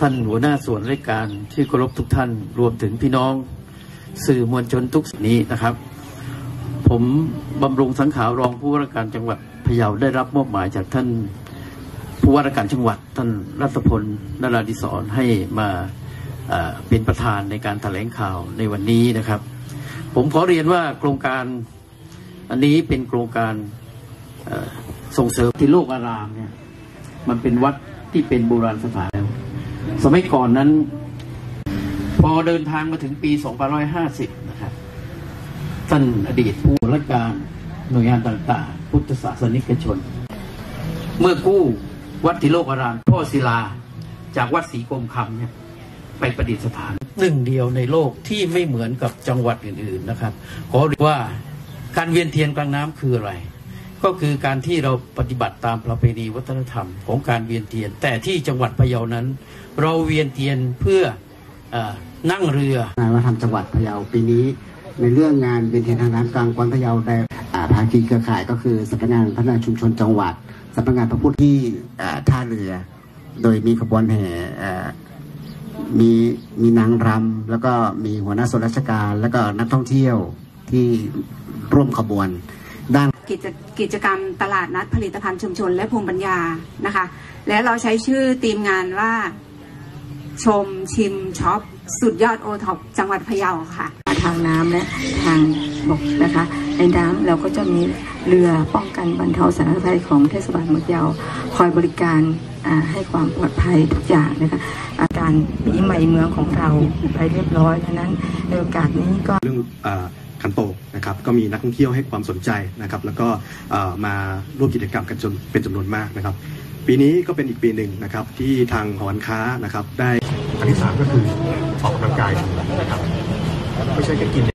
ท่านหัวหน้าส่วนราชการที่เคารพทุกท่านรวมถึงพี่น้อง สื่อมวลชนทุกส่วนนี้นะครับ ผมบำรุงสังขารรองผู้ว่าราชการจังหวัดพะเยาได้รับมอบหมายจากท่านผู้ว่าราชการจังหวัด ท่านรัตพลนราดิศรให้มาเป็นประธานในการแถลงข่าวในวันนี้นะครับ ผมขอเรียนว่าโครงการอันนี้เป็นโครงการส่งเสริมที่โลกอารามเนี่ยมันเป็นวัดที่เป็นโบราณสถาน สมัยก่อนนั้น พอเดินทางมาถึงปี2550 นะครับ ท่านอดีตผู้ราชการหน่วยงานต่างๆ พุทธศาสนิกชน เมื่อกู้วัดทิโลกอารามพ่อศิลา จากวัดศรีกรมคำเนี่ยไปประดิษฐานหนึ่งเดียวในโลกที่ไม่เหมือนกับจังหวัดอื่นๆนะครับ ขอเรียกว่าการเวียนเทียนกลางน้ำคืออะไร ก็คือการที่เราปฏิบัติตามประเพณีวัฒนธรรมของการเวียนเทียน แต่ที่จังหวัดพะเยานั้น เราเวียนเทียนเพื่อออนั่งเรืองานวัฒนธรรมจังหวัดพะเยาปีนี้ ในเรื่องงานเวียนเทียนทางน้ำกลางกวนพะเยาได้ภาคีเครือข่ายก็คือสำนักงานพัฒนาชุมชนจังหวัดสำนักงานพระพุทธที่ท่าเรือ โดยมีขบวนแห่มีมีนางรำแล้วก็มีหัวหน้าส่วนราชการ แล้วก็นักท่องเที่ยวที่ร่วมขบวนด้าน กิจกิจกรรมตลาดนัดผลิตภัณฑ์ชุมชนและภูมิปัญญานะคะ และเราใช้ชื่อทีมงานว่า ชมชิมช็อป สุดยอดโอท็อปจังหวัดพะเยาค่ะ ทางน้ำและทางบกนะคะในน้ำเราก็จะมีเรือป้องกันบรรเทาสาธารณภัยของเทศบาลเมืองเยาคอยบริการให้ความปลอดภัยทุกอย่างนะคะอาการปีใหม่เมืองของเราไปเรียบร้อยฉะนั้นในโอกาสนี้ก็เรื่อง ขันโตกนะครับก็มีนักท่องเที่ยวให้ความสนใจนะครับแล้วก็มาร่วมกิจกรรมกันจนเป็นจำนวนมากนะครับ ปีนี้ก็เป็นอีกปีหนึ่งนะครับที่ทางหอการค้านะครับได้อันที่สามก็คือออกกำลังกายนะครับไม่ใช่แค่กิน